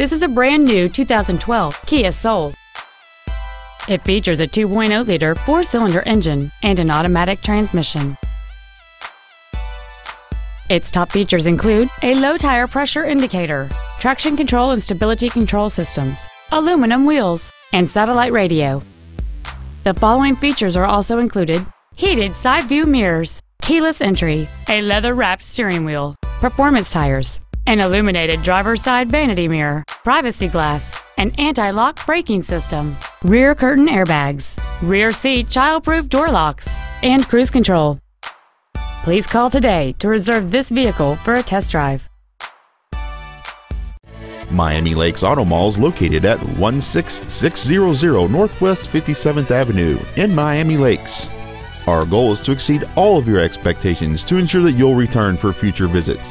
This is a brand new 2012 Kia Soul. It features a 2.0-liter four-cylinder engine and an automatic transmission. Its top features include a low tire pressure indicator, traction control and stability control systems, aluminum wheels, and satellite radio. The following features are also included heated side view mirrors, keyless entry, a leather wrapped steering wheel, performance tires, an illuminated driver's side vanity mirror, privacy glass, an anti lock braking system, rear curtain airbags, rear seat child proof door locks, and cruise control. Please call today to reserve this vehicle for a test drive. Miami Lakes Auto Mall is located at 16600 Northwest 57th Avenue in Miami Lakes. Our goal is to exceed all of your expectations to ensure that you'll return for future visits.